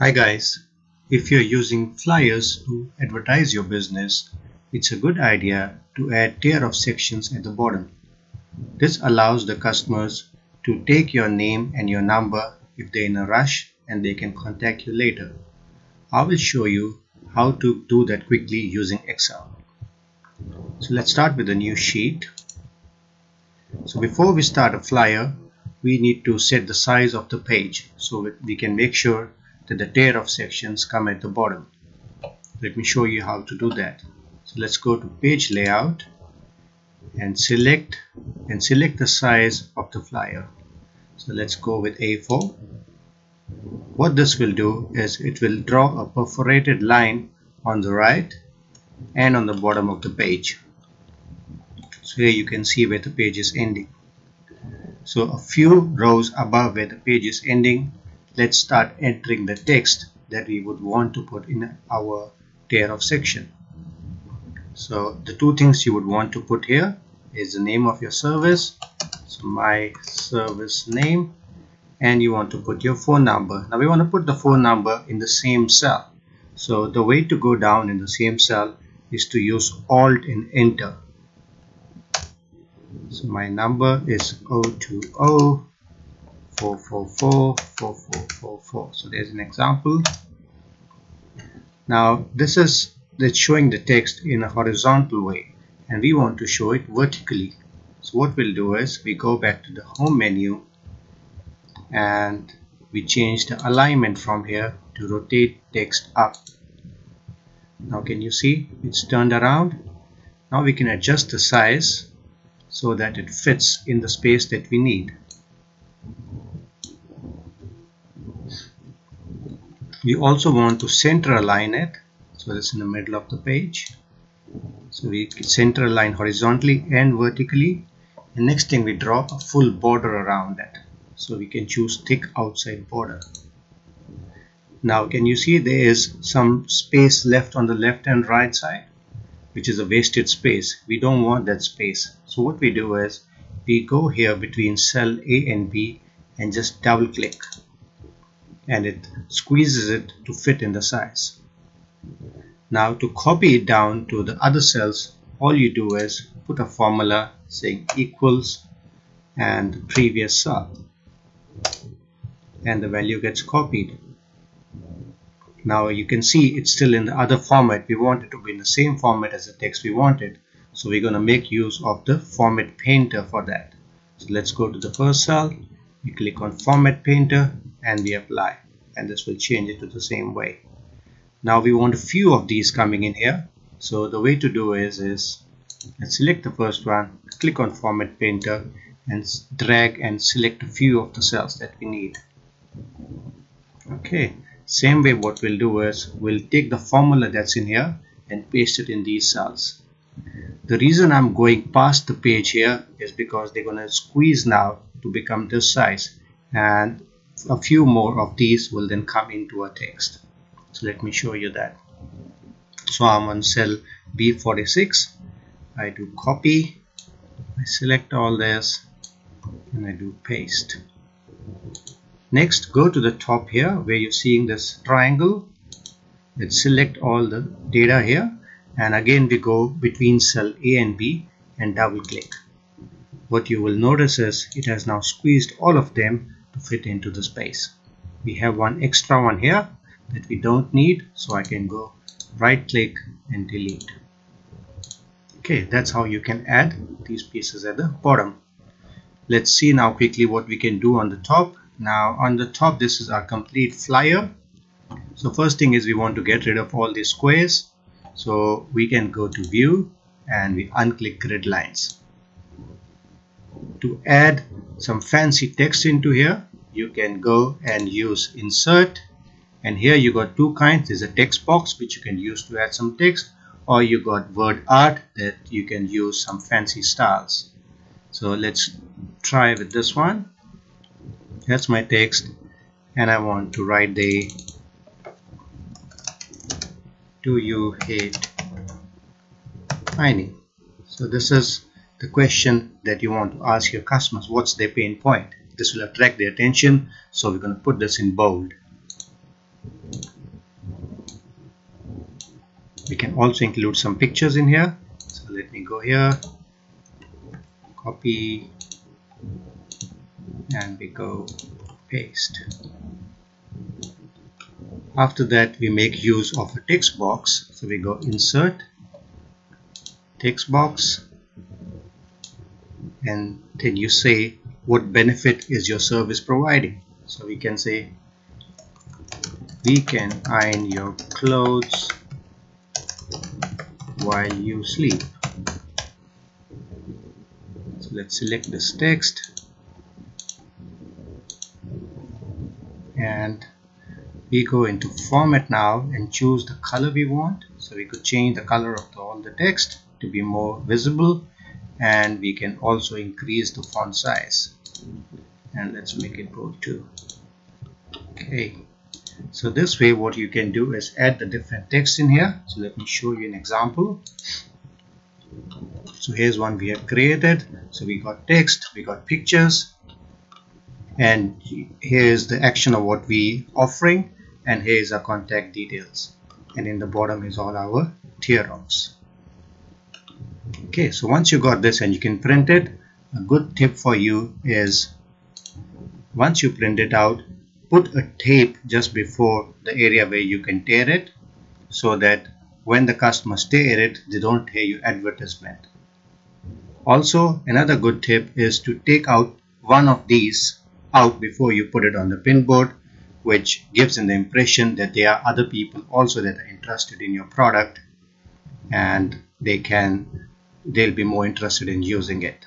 Hi guys, if you're using flyers to advertise your business, it's a good idea to add tear off sections at the bottom. This allows the customers to take your name and your number if they're in a rush and they can contact you later. I will show you how to do that quickly using Excel. So let's start with a new sheet. So before we start a flyer, we need to set the size of the page so we can make sure that the tear off sections come at the bottom. Let me show you how to do that. So let's go to page layout and select and select the size of the flyer. So let's go with A4. What this will do is it will draw a perforated line on the right and on the bottom of the page. So here you can see where the page is ending. So a few rows above where the page is ending, let's start entering the text that we would want to put in our tear off section. So the two things you would want to put here is the name of your service, so my service name, and you want to put your phone number. Now we want to put the phone number in the same cell. So the way to go down in the same cell is to use Alt and Enter so my number is 020 444 4444 so there's an example. Now this is that's showing the text in a horizontal way and we want to show it vertically. So what we'll do is we go back to the home menu and we change the alignment from here to rotate text up. Now can you see? It's turned around. Now we can adjust the size so that it fits in the space that we need. We also want to center align it so it's in the middle of the page. So we center align horizontally and vertically and next thing we draw a full border around it. So we can choose thick outside border. Now can you see there is some space left on the left and right side? which is a wasted space. We don't want that space. So what we do is we go here between cell A and B and just double click and it squeezes it to fit in the size. Now to copy it down to the other cells all you do is put a formula saying equals and the previous cell and the value gets copied now you can see it's still in the other format. We want it to be in the same format as the text we wanted. So we're going to make use of the format painter for that. So let's go to the first cell. We click on format painter and we apply. And this will change it to the same way. Now we want a few of these coming in here. So the way to do is, is let's select the first one, click on format painter and drag and select a few of the cells that we need. Okay, same way what we'll do is we'll take the formula that's in here and paste it in these cells. The reason I'm going past the page here is because they're going to squeeze now to become this size and a few more of these will then come into a text. So let me show you that. So I'm on cell B46. I do copy. I select all this and I do paste. Next, go to the top here where you're seeing this triangle. Let's select all the data here. And again, we go between cell A and B and double click. What you will notice is it has now squeezed all of them to fit into the space. We have one extra one here that we don't need. So I can go right click and delete. Okay, that's how you can add these pieces at the bottom. Let's see now quickly what we can do on the top now on the top this is our complete flyer so first thing is we want to get rid of all these squares so we can go to view and we unclick grid lines to add some fancy text into here. You can go and use insert. And here you got two kinds. There's a text box which you can use to add some text or you got word art that you can use some fancy styles. So let's try with this one. That's my text and I want to write the do you hate mining? So this is the question that you want to ask your customers what's their pain point? This will attract their attention so we're going to put this in bold. We can also include some pictures in here. So let me go here copy and we go paste. After that we make use of a text box. So we go insert text box and then you say what benefit is your service providing. So we can say we can iron your clothes while you sleep. So let's select this text. And we go into format now and choose the color we want. So we could change the color of the, all the text to be more visible and we can also increase the font size. And let's make it bold too. Okay. So this way what you can do is add the different text in here. So let me show you an example. So here's one we have created. So we got text we got pictures. And here's the action of what we offering. And here's our contact details. And in the bottom is all our theorems okay so once you got this and you can print it a good tip for you is once you print it out put a tape just before the area where you can tear it so that when the customers tear it they don't tear your advertisement. Also another good tip is to take out one of these out before you put it on the pin board which gives in the impression that there are other people also that are interested in your product and they can they'll be more interested in using it